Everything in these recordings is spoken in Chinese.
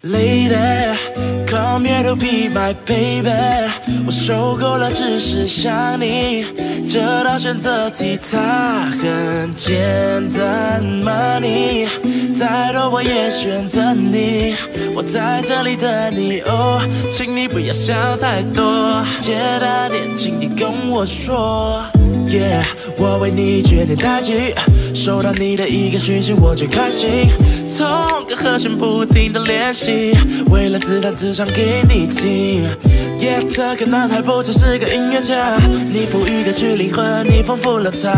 Lady, come here to be my baby。我受够了只是想你，这道选择题它很简单，Money，再多我也选择你，我在这里等你。哦，请你不要想太多，简单点，请你跟我说。Yeah，我为你决定打击，收到你的一个讯息我就开心，从个和弦不停的练习，为了自弹自唱给你听。Yeah，这个男孩不只是个音乐家，你赋予歌曲灵魂，你丰富了他。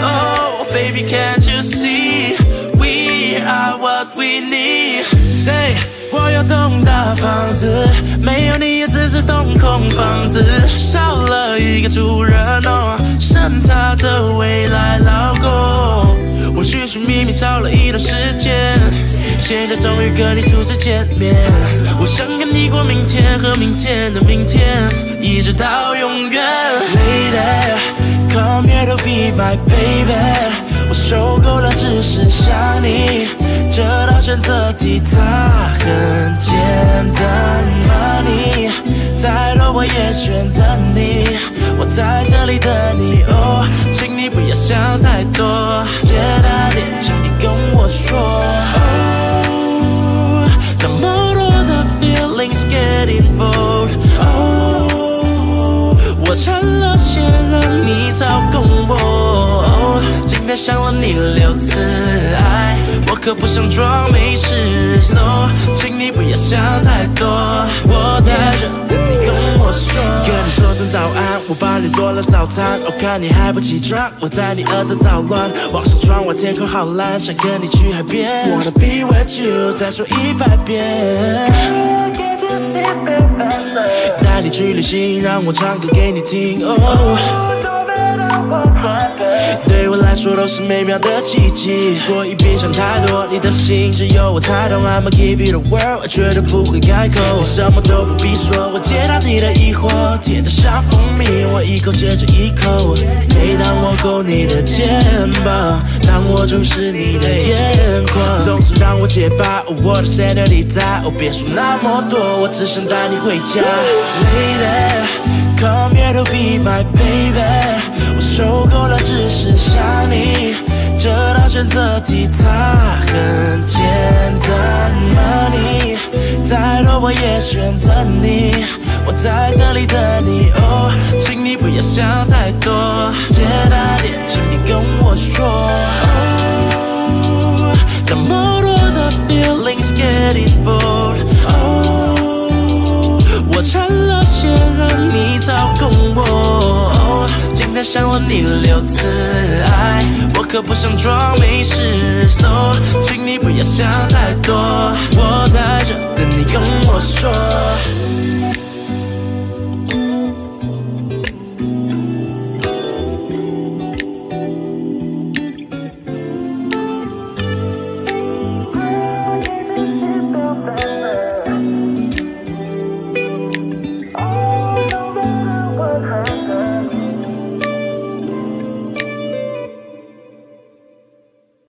Oh baby，can't you see，we are what we need？Say，我要栋大房子，没有你也只是栋空房子，少了一个主人哦。剩他的未来老公，我寻寻觅觅找了一段时间，现在终于跟你初次见面。我想跟你过明天和明天的明天，一直到永远。Lady, come here to be my baby。我受够了只是想你，这道选择题它很简单，Money，再多我也选择你。我在这里等你，哦，请你不要想太多，简单点，请你跟我说。哦，那么多的 feelings getting old Oh，，我成了线，让你操控我。今天想了你六次，爱我可不想装没事，so，请你不要想太多，我在这你跟我说。跟你说声早安，我帮你做了早餐。我看你还不起床，我在你耳朵捣乱。望向窗外，天空好蓝，想跟你去海边。Wanna be with you，再说一百遍。带你去旅行，让我唱歌给你听。哦。对我来说都是美妙的奇迹，所以别想太多，你的心只有我才懂。I'ma give you the world，我绝对不会改口，你什么都不必说，我解答你的疑惑，甜得像蜂蜜，我一口接着一口。每当我勾你的肩膀，当我注视你的眼眶，总是让我结巴。我的 senorita，哦别说那么多，我只想带你回家。Lady，come here to be my baby。受够了只是想你，这道选择题它很简单，Money，再多我也选择你，我在这里等你，哦，请你不要想太多，简单点，请你跟我说。哦，那么多的 feelings getting bold，哦，我成了线，让你操控我。想了你六次，爱我可不想装没事，so 请你不要想太多，我在这等你跟我说。